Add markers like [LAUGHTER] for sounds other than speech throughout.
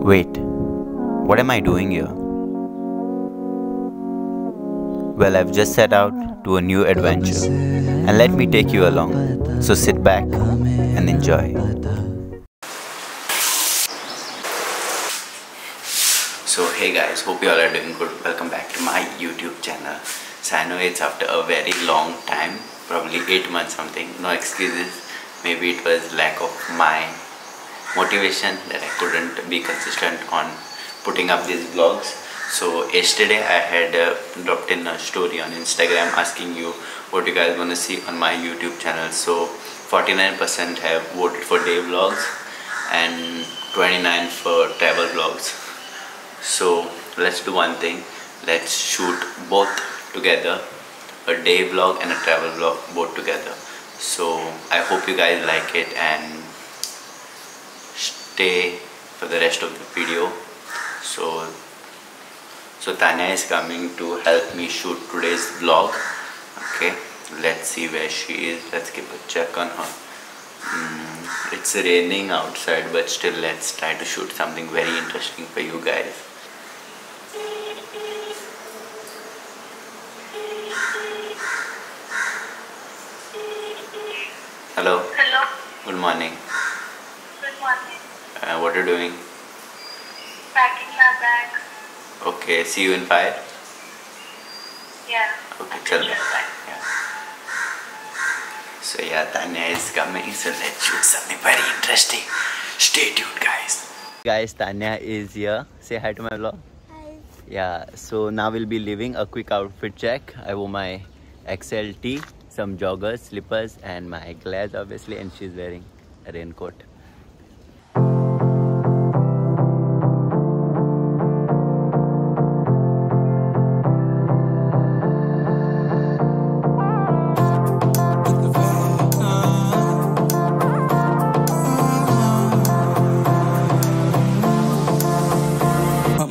Wait, what am I doing here? Well, I've just set out to a new adventure, and let me take you along. So sit back and enjoy. So, hey guys, hope you all are doing good. Welcome back to my YouTube channel. So, I know it's after a very long time, probably 8 months something. No excuses. Maybe it was lack of my motivation that I couldn't be consistent on putting up these vlogs. So yesterday I had uh, dropped in a story on Instagram asking you what you guys want to see on my YouTube channel. So 49% have voted for day vlogs and 29 for travel vlogs. So let's do one thing. Let's shoot both together, a day vlog and a travel vlog both together. So I hope you guys like it and stay for the rest of the video. So so Tanya is coming to help me shoot today's vlog. Okay let's see where she is. Let's give a check on her. Mm, it's raining outside but still let's try to shoot something very interesting for you guys. Hello? Hello. good morning Good morning. Uh, what are you doing Packing my bag. okay see you in five Yeah. Okay, I tell think me. Yeah. So yeah, Tanya is coming. So let's shoot something very interesting. Stay tuned, guys. Guys, Tanya is here. Say hi to my vlog. Hi. Yeah. So now we'll be leaving a quick outfit check. I wore my XLT, some joggers, slippers, and my glass obviously, and she's wearing a raincoat.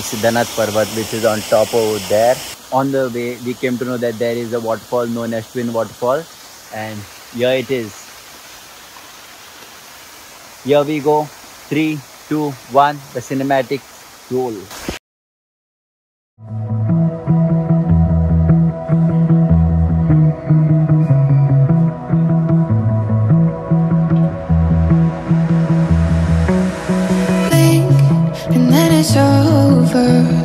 Siddhanath Parvat, which is on top over there. On the way, we came to know that there is a waterfall known as Twin Waterfall, and here it is. Here we go. Three, two, one. The cinematic roll. Over.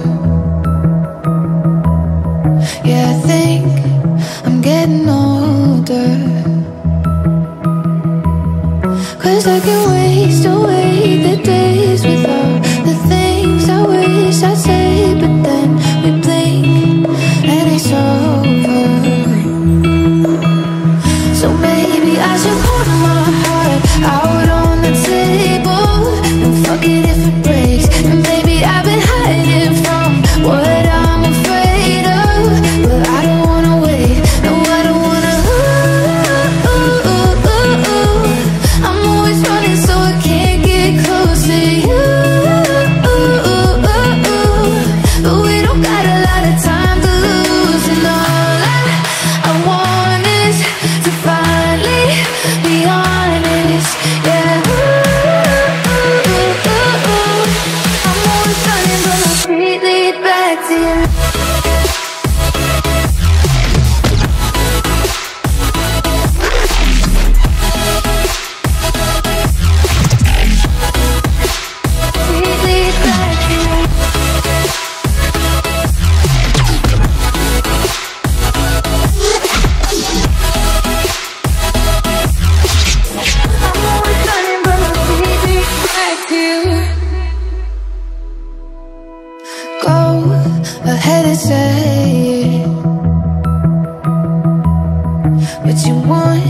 what you want.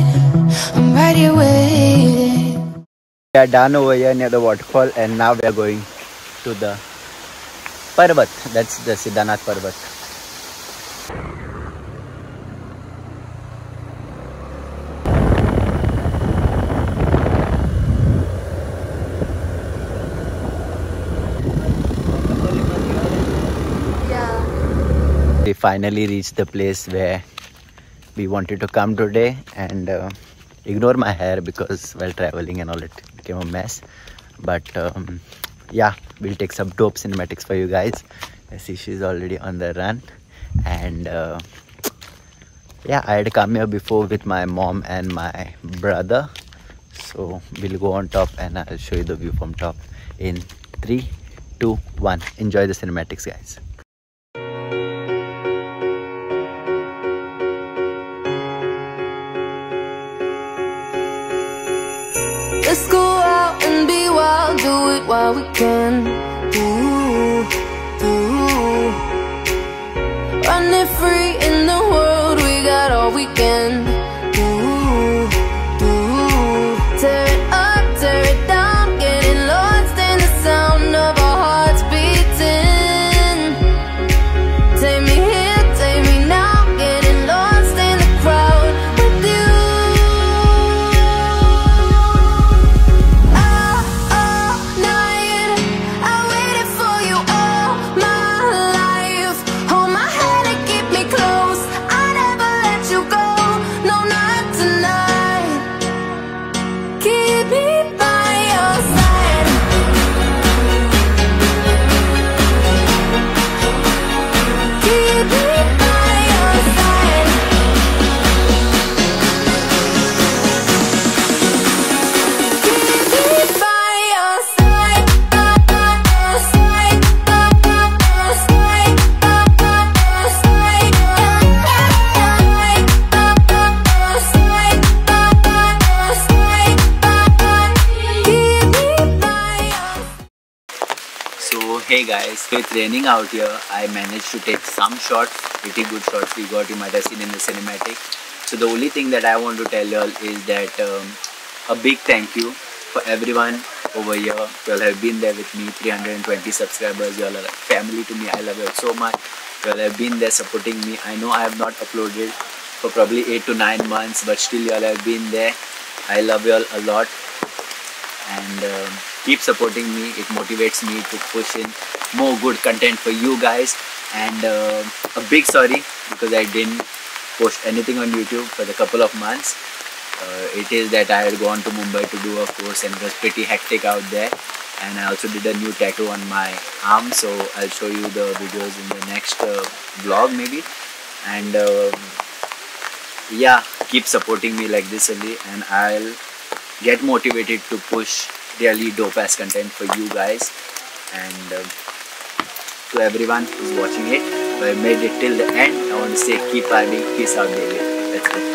I'm right here waiting. We are done over here near the waterfall and now we are going to the Parvat. That's the Siddhanath Parvat. we finally reached the place where we wanted to come today and uh, ignore my hair because [LAUGHS] while traveling and all it became a mess. But um, yeah, we'll take some dope cinematics for you guys. I see she's already on the run and uh, yeah, I had come here before with my mom and my brother. So we'll go on top and I'll show you the view from top in three, two, one. Enjoy the cinematics, guys. We can. Hey guys, it's raining out here. I managed to take some shots, pretty good shots we got. You might have seen in the cinematic. So the only thing that I want to tell y'all is that um, a big thank you for everyone over here. Y'all have been there with me, 320 subscribers. Y'all are family to me. I love you so much. Y'all have been there supporting me. I know I have not uploaded for probably eight to nine months, but still y'all have been there. I love y'all a lot and um, keep supporting me. It motivates me to push in more good content for you guys. And uh, a big sorry because i didn't post anything on youtube for the couple of months. Uh, it is that i had gone to mumbai to do a course and it was pretty hectic out there. And i also did a new tattoo on my arm. So i'll show you the videos in the next uh, vlog maybe. And um, yeah keep supporting me like this only. And i'll get motivated to push really dope ass content for you guys. And um, to everyone who's watching it have made it till the end. I want to say keep vibing peace out baby. Let's go